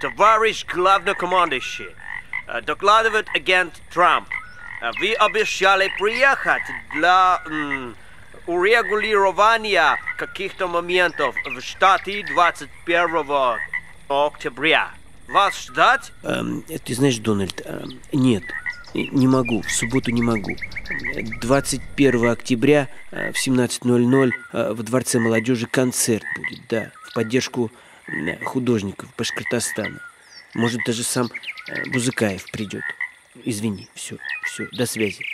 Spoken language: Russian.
Товарищ главнокомандующий, докладывает агент Трамп. Вы обещали приехать для м, урегулирования каких-то моментов в штате 21 октября. Вас ждать? Эм, ты знаешь, Дональд, эм, нет, не могу, в субботу не могу. 21 октября э, в 17.00 э, в Дворце молодежи концерт будет, да, в поддержку художников Башкортостана. Может, даже сам э, Бузыкаев придет. Извини, все, все, до связи.